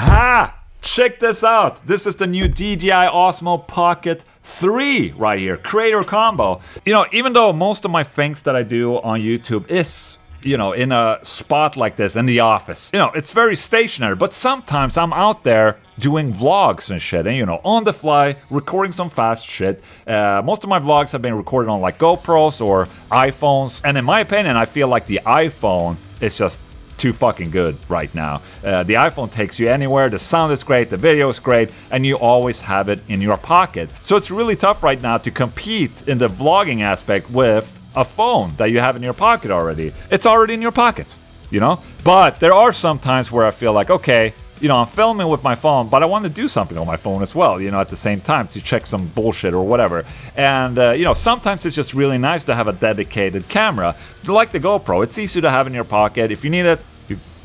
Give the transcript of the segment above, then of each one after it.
Ha! Check this out. This is the new DJI Osmo Pocket 3 right here. Creator combo. You know, even though most of my things that I do on YouTube is you know, in a spot like this in the office. You know, it's very stationary, but sometimes I'm out there doing vlogs and shit, and you know, on the fly, recording some fast shit. Uh, most of my vlogs have been recorded on like GoPros or iPhones, and in my opinion, I feel like the iPhone is just too fucking good right now. Uh, the iPhone takes you anywhere, the sound is great, the video is great, and you always have it in your pocket. So it's really tough right now to compete in the vlogging aspect with a phone that you have in your pocket already. It's already in your pocket, you know? But there are some times where I feel like, okay, you know, I'm filming with my phone, but I want to do something on my phone as well, you know, at the same time to check some bullshit or whatever. And, uh, you know, sometimes it's just really nice to have a dedicated camera. Like the GoPro, it's easy to have in your pocket. If you need it,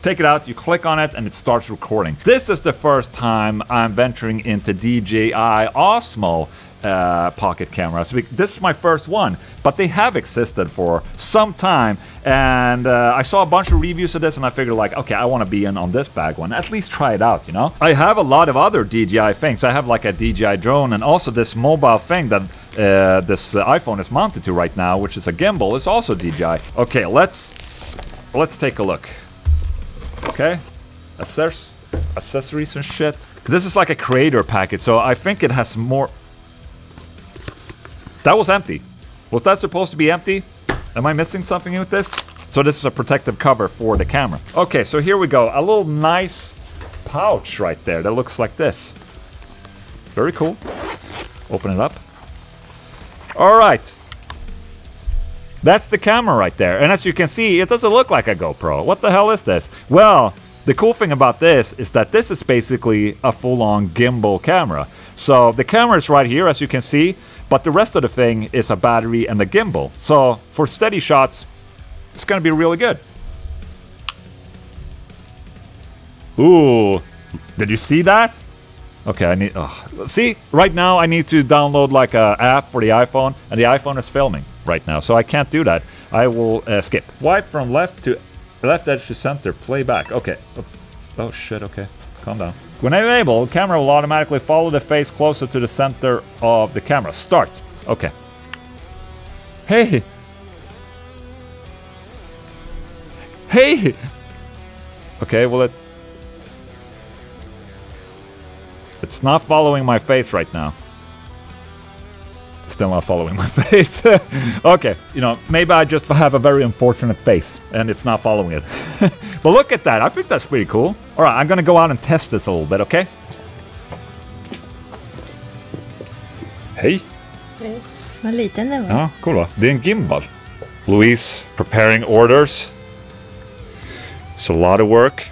take it out, you click on it, and it starts recording. This is the first time I'm venturing into DJI Osmo uh, pocket cameras. This is my first one, but they have existed for some time. And uh, I saw a bunch of reviews of this, and I figured like, okay, I want to be in on this bag one. At least try it out, you know. I have a lot of other DJI things. I have like a DJI drone, and also this mobile thing that uh, this uh, iPhone is mounted to right now, which is a gimbal. It's also DJI. Okay, let's let's take a look. Okay, Access accessories and shit. This is like a creator package, so I think it has more. That was empty. Was that supposed to be empty? Am I missing something with this? So this is a protective cover for the camera. Okay, so here we go. A little nice pouch right there that looks like this. Very cool. Open it up. All right. That's the camera right there. And as you can see, it doesn't look like a GoPro. What the hell is this? Well, the cool thing about this is that this is basically a full-on gimbal camera. So the camera is right here, as you can see. But the rest of the thing is a battery and a gimbal. So for steady shots, it's to be really good. Ooh, did you see that? Okay, I need. See, right now I need to download like a app for the iPhone, and the iPhone is filming right now, so I can't do that. I will uh, skip. Wipe from left to left edge to center. Playback. Okay. Oh, oh shit. Okay, calm down. When enabled, camera will automatically follow the face closer to the center of the camera. Start. Okay. Hey! Hey! Okay, well it... It's not following my face right now. Still not following my face. okay, you know, maybe I just have a very unfortunate face and it's not following it. but look at that, I think that's pretty cool. Alright, I'm gonna go out and test this a little bit, okay? Hej! Vad liten den var. Ja, cool va? Det är en gimbal. Louise preparing orders. It's a lot of work.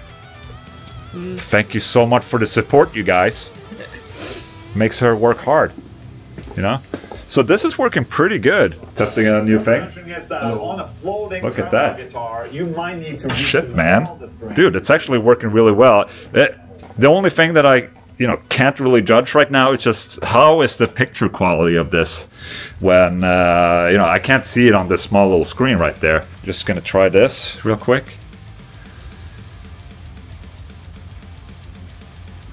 Mm. Thank you so much for the support, you guys. Makes her work hard, you know? So this is working pretty good. Testing a new thing. Look at that. Guitar, you might need to Shit, man. Dude, it's actually working really well. It, the only thing that I, you know, can't really judge right now is just how is the picture quality of this when, uh, you know, I can't see it on this small little screen right there. Just gonna try this real quick.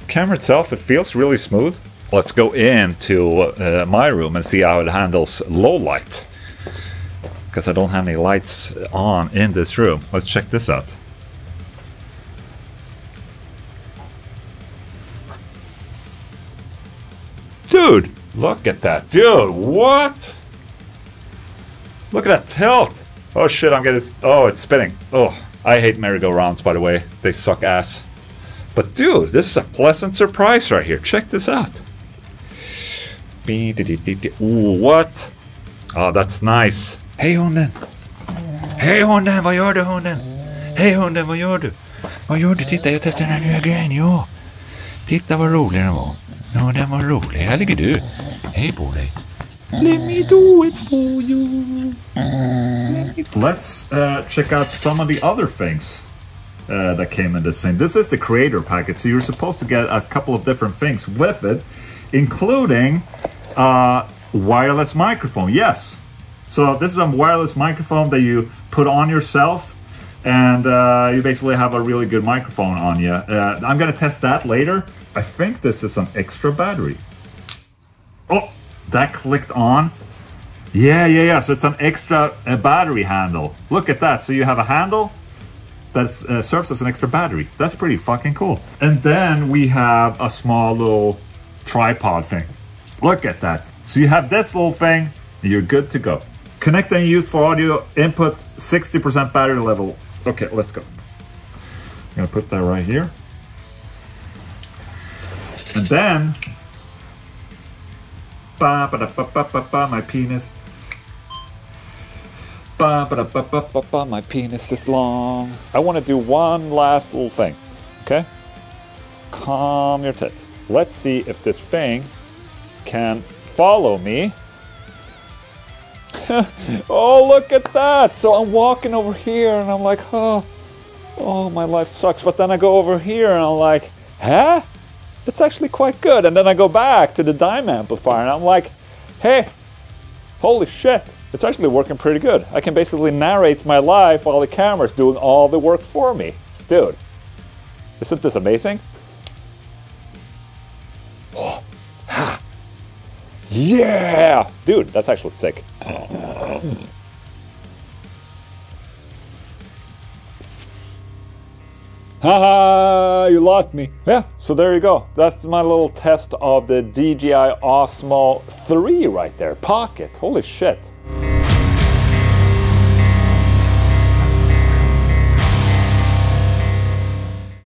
Camera itself, it feels really smooth. Let's go into uh, my room and see how it handles low light. Because I don't have any lights on in this room. Let's check this out. Dude, look at that. Dude, what? Look at that tilt. Oh shit, I'm getting... Oh, it's spinning. Oh, I hate merry-go-rounds, by the way. They suck ass. But dude, this is a pleasant surprise right here. Check this out. Ooh, what? Oh, that's nice. Hej hunden! Hej hunden, vad gör du hunden? Hej hunden, vad gör du? Vad gör du? Titta, jag testar den här nya grejen, ja. Titta vad rolig den var. Ja, den var rolig. Här ligger du. Hej på dig. Let me do it for you. Let's uh, check out some of the other things uh, that came in this thing. This is the creator package, so you're supposed to get a couple of different things with it, including uh, wireless microphone. Yes. So this is a wireless microphone that you put on yourself and uh, you basically have a really good microphone on you. Uh, I'm gonna test that later. I think this is an extra battery. Oh, that clicked on. Yeah, yeah, yeah. So it's an extra uh, battery handle. Look at that. So you have a handle that uh, serves as an extra battery. That's pretty fucking cool. And then we have a small little tripod thing. Look at that. So you have this little thing, and you're good to go. Connect and use for audio input, 60% battery level. Okay, let's go. I'm gonna put that right here. And then, ba ba da ba ba ba ba, my penis. Ba ba da ba ba ba ba, my penis is long. I want to do one last little thing. Okay, calm your tits. Let's see if this thing can follow me. oh, look at that! So I'm walking over here and I'm like, oh, oh, my life sucks. But then I go over here and I'm like, huh? It's actually quite good. And then I go back to the dime amplifier and I'm like, hey, holy shit, it's actually working pretty good. I can basically narrate my life while the camera's doing all the work for me. Dude, isn't this amazing? Yeah! Dude, that's actually sick. Haha, you lost me. Yeah, so there you go. That's my little test of the DJI Osmo 3 right there. Pocket. Holy shit.